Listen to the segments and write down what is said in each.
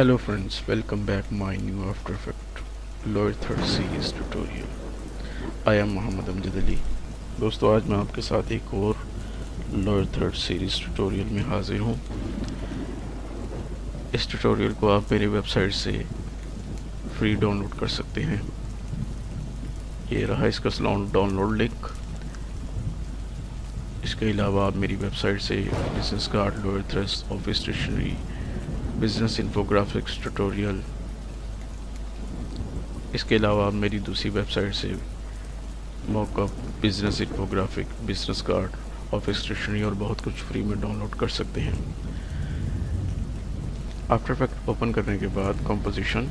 Hello friends, welcome back my new After Effects Third Series tutorial. I am Mohammad Amjad Ali दोस्तों आज मैं आपके साथ एक और थर्ड सीरीज़ ट्यूटोरियल में हाजिर हूँ। इस ट्यूटोरियल को आप मेरी वेबसाइट से फ्री डाउनलोड कर सकते हैं। ये रहा इसका डाउनलोड लिंक इसके अलावा आप मेरी वेबसाइट से business card lower thirds office stationery business infographics tutorial इसके अलावा मेरी दूसरी वेबसाइट से mockup business infographic business card office stationery और बहुत कुछ फ्री में डाउनलोड कर सकते हैं। आफ्टर इफ़ेक्ट ओपन करने के बाद composition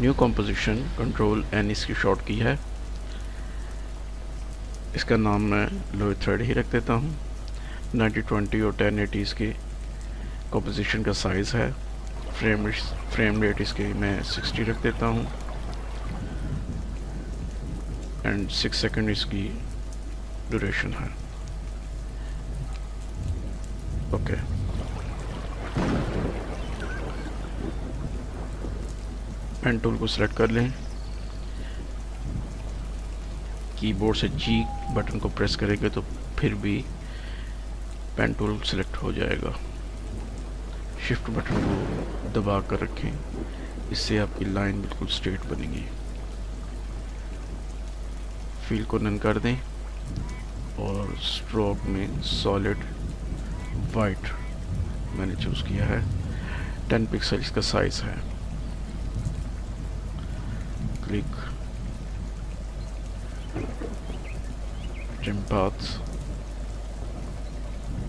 new composition control N इसकी शॉर्ट की है। इसका नाम मैं लोअर थ्रेड ही रख देता हूँ। 9020 और 1080 इसके कंपोजिशन का साइज़ है। फ्रेम फ्रेम रेट इसके मैं 60 रख देता हूँ। एंड सिक्स सेकंड इसकी ड्यूरेशन है। ओके पेन टूल को सिलेक्ट कर लें। कीबोर्ड से जी बटन को प्रेस करेंगे तो फिर भी पेन टूल सिलेक्ट हो जाएगा। शिफ्ट बटन को दबा कर रखें। इससे आपकी लाइन बिल्कुल स्ट्रेट बनेगी। फील को नन कर दें और स्ट्रोक में सॉलिड वाइट मैंने चूज़ किया है। 10 पिक्सल इसका साइज़ है। Click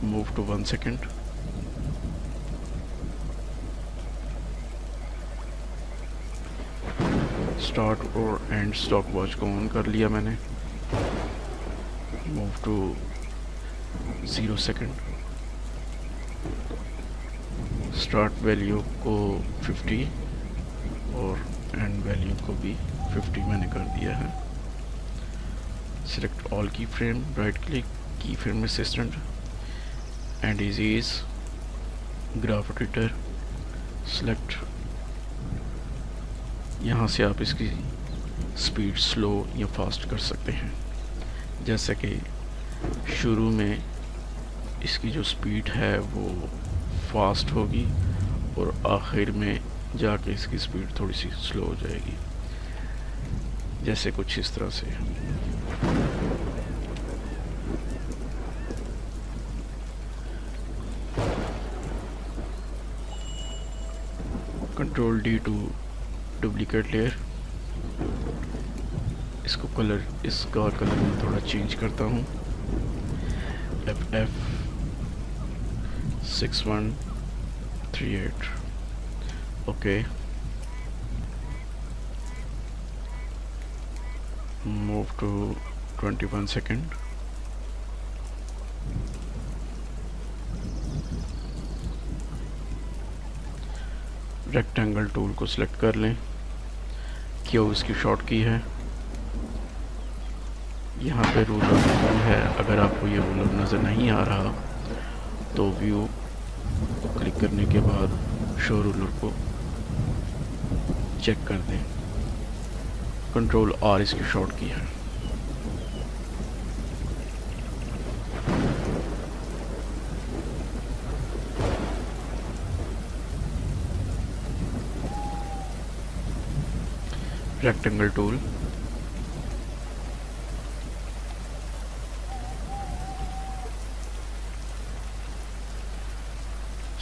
move to one second start और एंड स्टॉप वॉच को ऑन कर लिया मैंने। Move to zero second start value को 50 और एंड वैल्यू को भी 50 मैंने कर दिया है। Select all keyframe right click keyframe assistant and easy ease graph editor select यहाँ से आप इसकी स्पीड स्लो या फास्ट कर सकते हैं। जैसे कि शुरू में इसकी जो स्पीड है वो फास्ट होगी और आखिर में जाके इसकी स्पीड थोड़ी सी स्लो हो जाएगी। जैसे कुछ इस तरह से। Control D to duplicate layer इसको कलर इसका कलर मैं थोड़ा चेंज करता हूँ. F F six one three eight okay move to twenty one second rectangle tool को सिलेक्ट कर लें. क्यों उसकी शॉर्ट की है। यहाँ पे रूलर है। अगर आपको ये रूलर नज़र नहीं आ रहा तो व्यू क्लिक करने के बाद शो रूलर को चेक कर दें। कंट्रोल आर इसकी शॉर्ट की है। रेक्टेंगल टूल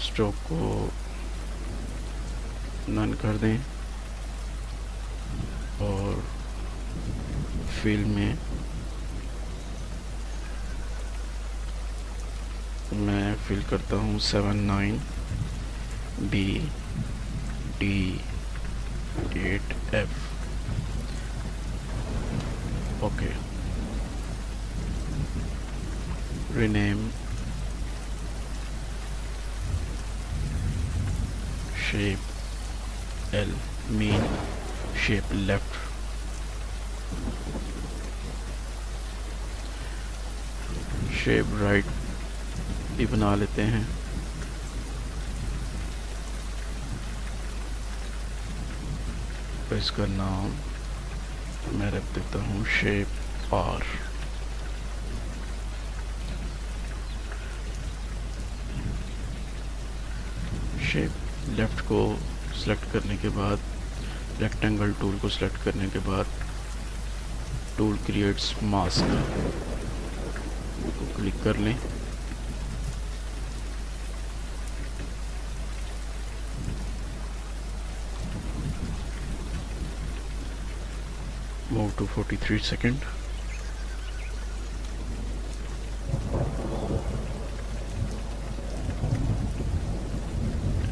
स्ट्रोक को नन कर दें और फिल में मैं फिल करता हूँ seven nine B D eight F okay rename shape L mean shape left shape right भी बना लेते हैं इसका नाम मैं रख देता हूँ शेप आर शेप लेफ़्ट को सिलेक्ट करने के बाद रेक्टेंगल टूल को सिलेक्ट करने के बाद टूल क्रिएट्स मास्क को क्लिक कर लें। Move to 43 second.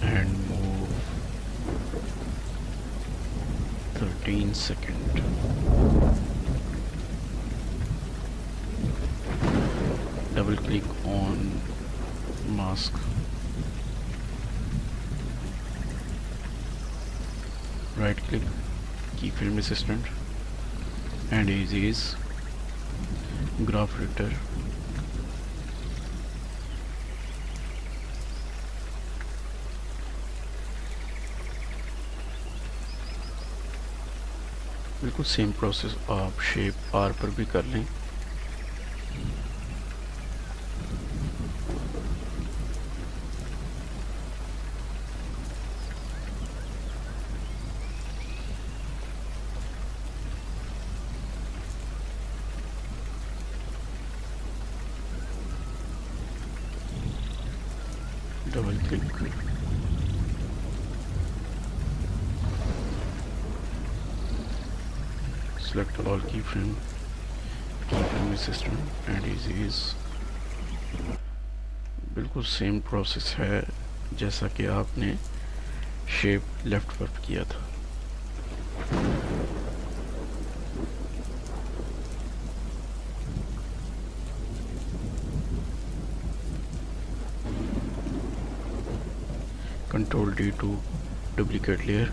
And move 13 second. Double click on mask. Right click keyframe assistant and is is graph writer बिल्कुल सेम प्रोसेस आप शेप आर पर भी कर लें। Double click select all keyframe keyframe system and easy is बिल्कुल same process है जैसा कि आपने शेप लेफ़्ट पर किया था control D to duplicate layer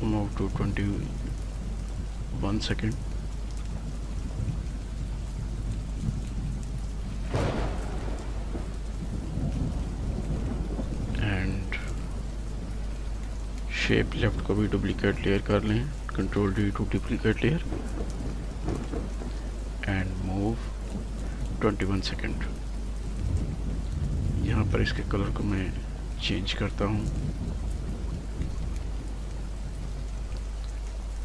move to 21 second and shape left को भी duplicate layer कर लें control D to duplicate layer and move 21 second यहाँ पर इसके कलर को मैं चेंज करता हूँ।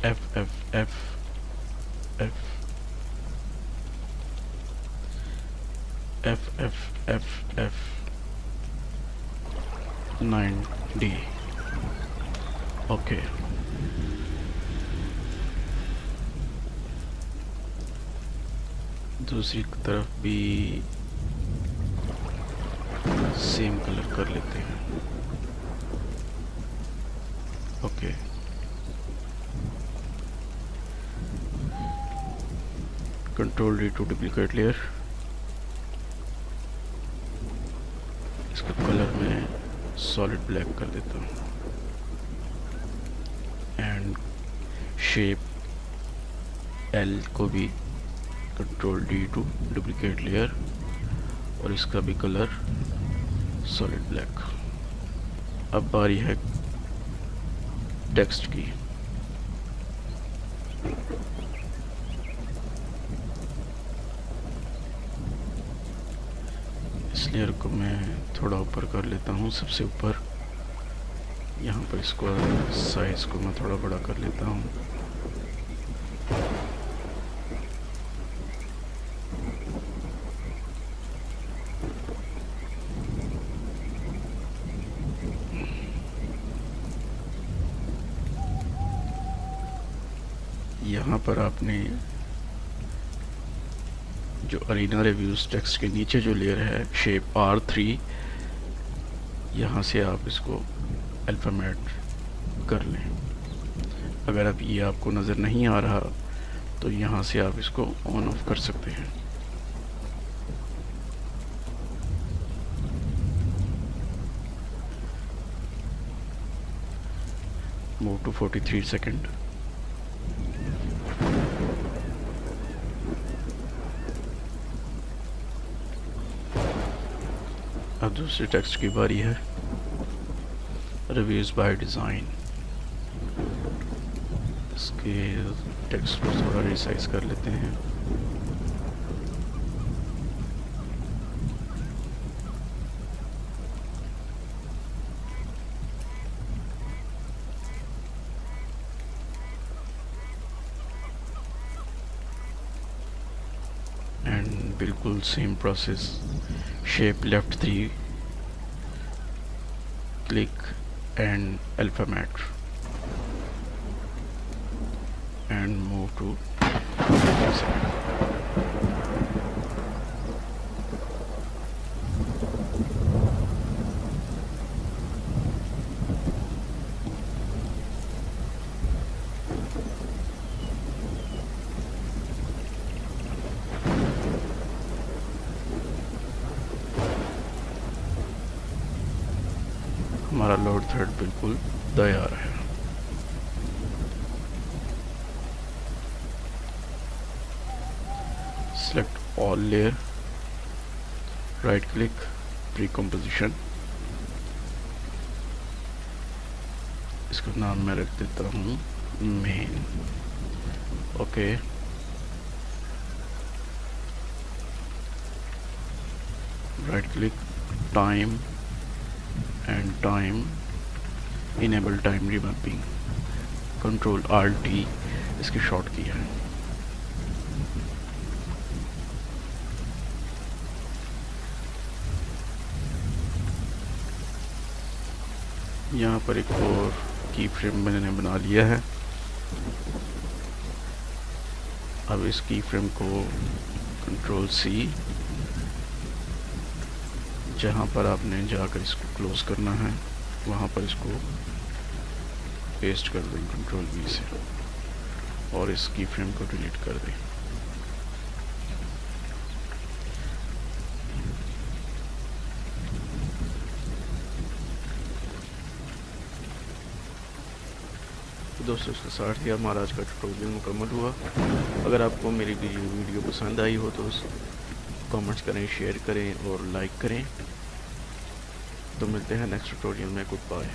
F F F F F F F F nine D okay दूसरी तरफ़ भी सेम कलर कर लेते हैं। Okay control D to duplicate layer इसका कलर मैं सॉलिड ब्लैक कर देता हूँ। एंड शेप एल को भी control D to duplicate layer और इसका भी कलर सॉलिड ब्लैक अब बारी है टेक्स्ट की। इस लेयर को मैं थोड़ा ऊपर कर लेता हूँ, सबसे ऊपर। यहाँ पर इसको साइज़ को मैं थोड़ा बड़ा कर लेता हूँ। यहाँ पर आपने जो अरीना रिव्यूज़ टेक्स्ट के नीचे जो लेयर है शेप आर थ्री यहाँ से आप इसको अल्फ़ामेट कर लें। अगर अब ये आपको नज़र नहीं आ रहा तो यहाँ से आप इसको ऑन ऑफ़ कर सकते हैं। move to 43 second अब दूसरे टेक्स्ट की बारी है। रिव्यूज़ बाय डिज़ाइन इसके टेक्स्ट को थोड़ा रिसाइज कर लेते हैं। बिल्कुल same process shape left 3 click and alpha mat and move to हमारा लोड थ्रेड बिल्कुल तैयार है। Select all layer right click pre composition इसका नाम मैं रख देता हूँ main okay right click time and time, enable time remapping control alt t इसकी शॉर्ट की है। यहाँ पर एक और की फ्रेम मैंने बना लिया है। अब इस की फ्रेम को कंट्रोल सी जहाँ पर आपने जाकर इसको क्लोज करना है, वहाँ पर इसको पेस्ट कर दें कंट्रोल वी से, और इस की फ्रेम को डिलीट कर दें। तो दोस्तों, इसके साथ ही हमारा आज का ट्यूटोरियल मुकम्मल हुआ। अगर आपको मेरी वीडियो पसंद आई हो तो कमेंट्स करें शेयर करें और लाइक करें। तो मिलते हैं नेक्स्ट ट्यूटोरियल में। Good bye